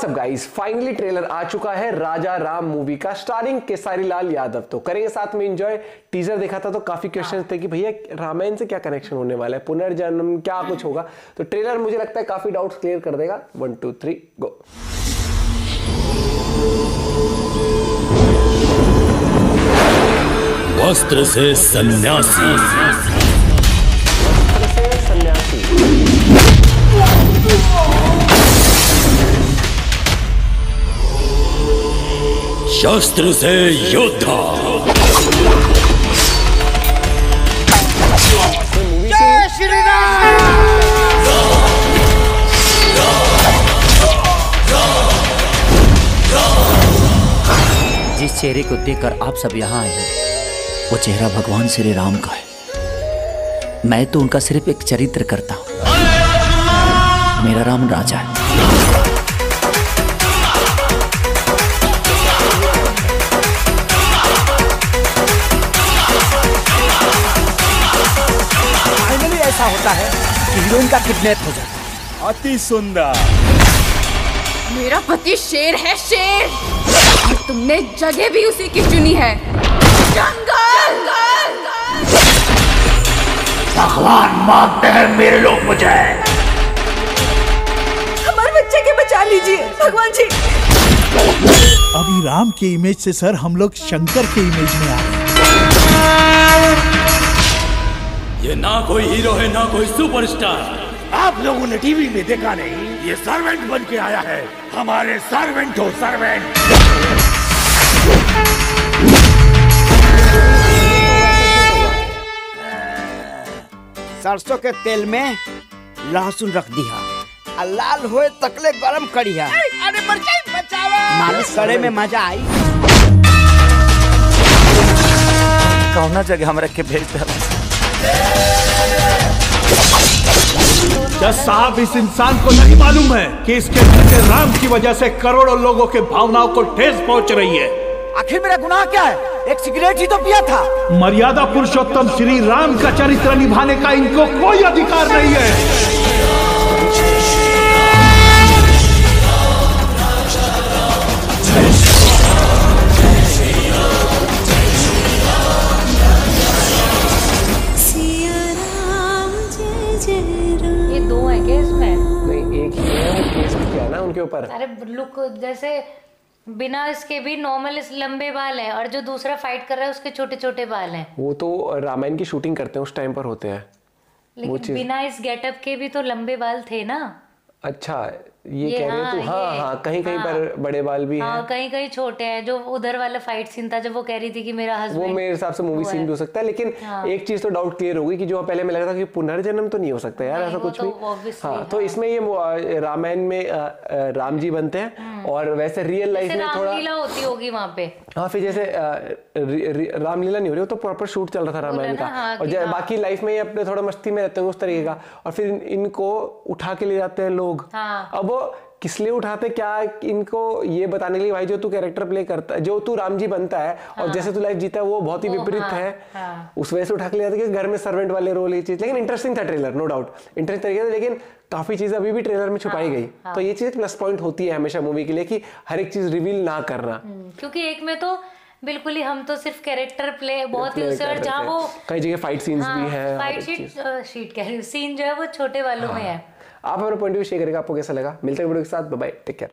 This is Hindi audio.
What's up guys finally trailer आ चुका है राजा राम मूवी का स्टारिंग केसारी लाल यादव। तो करेंगे साथ में एंजॉय टीजर देखा था तो काफ़ी क्वेश्चंस थे कि भैया रामायण से क्या कनेक्शन होने वाला है? पुनर्जन्म क्या कुछ होगा? तो ट्रेलर मुझे लगता है काफ़ी डाउट्स क्लियर कर देगा। वन टू थ्री गो वस्त्र से सन्यासी। शस्त्र से योद्धा। जिस चेहरे को देखकर आप सब यहाँ आए हैं, वो चेहरा भगवान श्री राम का है। मैं तो उनका सिर्फ़ एक चरित्र करता हूँ। मेरा राम राजा है। होता है कि हीरोइन का किडनैप हो जाता है। अति सुंदर। मेरा पति शेर है शेर। और तुमने जगह भी उसी की चुनी है। जंगल! भगवान मानते हैं मेरे लोग मुझे। हमारे बच्चे के बचा लीजिए भगवान जी। अभी राम के इमेज से सर हम लोग शंकर के इमेज में आ गए ना कोई हीरो है ना कोई सुपरस्टार। आप लोगों ने टीवी में देखा नहीं ये सर्वेंट बन के आया है। हमारे सर्वेंट हो सर्वेंट। सरसों के तेल में लहसुन रख दिया। लाल होए तकले गरम करिया। अरे मालिश करे में मज़ा आई। कौना जगह हम रख के भेज दे क्या साहब इस इंसान को नहीं मालूम है कि इसके बेटे राम की वजह से करोड़ों लोगों के भावनाओं को ठेस पहुँच रही है। आखिर मेरा गुनाह क्या है? एक सिगरेट ही तो पिया था। मर्यादा पुरुषोत्तम श्री राम का चरित्र निभाने का इनको कोई अधिकार नहीं है। उनके ऊपर। अरे लुक जैसे बिना इसके भी नॉर्मल इस लंबे बाल हैं और जो दूसरा फाइट कर रहा है उसके छोटे छोटे बाल हैं। वो तो रामायण की शूटिंग करते हैं उस टाइम पर होते हैं। लेकिन बिना इस गेटअप के भी तो लंबे बाल थे ना। अच्छा ये, ये कह रहे हो तू हाँ, हाँ हाँ कहीं कहीं हाँ। पर बड़े बाल भी हाँ हैं कहीं कहीं छोटे हैं जो उधर वाला फाइट सीन था जब वो कह रही थी कि मेरा हस्बैंड वो मेरे हिसाब से मूवी सीन। भी हो सकता है लेकिन हाँ। एक चीज़ तो डाउट क्लियर होगी कि जो पहले में लगा था कि पुनर्जन्म तो नहीं हो सकता यार ऐसा कुछ तो भी हाँ तो हाँ। इसमें ये रामायण में राम जी बनते हैं और वैसे रियल लाइफ में थोड़ा होती होगी वहाँ पे हाँ फिर जैसे रामलीला नहीं हो रही वो तो प्रॉपर शूट चल रहा था रामायण का हाँ, और। बाकी लाइफ में ये अपने थोड़ा मस्ती में रहते हैं उस तरीके का और फिर इनको उठा के ले जाते हैं लोग। अब वो किस लिए उठाते क्या इनको ये बताने के लिए भाई जो तू कैरेक्टर प्ले करता है जो तू राम जी बनता है हाँ। और जैसे तू लाइफ जीता है वो बहुत ही विपरीत हाँ, है। हाँ। उस वजह से उठा के ले जाते हैं कि घर में सर्वेंट वाले रोल ये चीज़। लेकिन इंटरेस्टिंग था ट्रेलर नो डाउट इंटरेस्टिंग तरीके से लेकिन काफ़ी चीज़ अभी भी ट्रेलर में छुपाई हाँ, गई। हाँ। तो ये चीज़ प्लस पॉइंट होती है हमेशा मूवी के लिए कि हर एक चीज़ रिवील ना करना। क्योंकि एक में तो बिल्कुल ही हम तो सिर्फ़ कैरेक्टर प्ले बहुत ही कर और जहाँ वो कई जगह फाइट सीन्स हाँ, भी है फाइट शीट शीट कह रही हूँ। सीन जो है वो छोटे वालों में है। आप हमारा पॉइंट व्यू शेयर करेगा, आपको कैसा लगा? मिलते हैं वीडियो के साथ बाय टेक केयर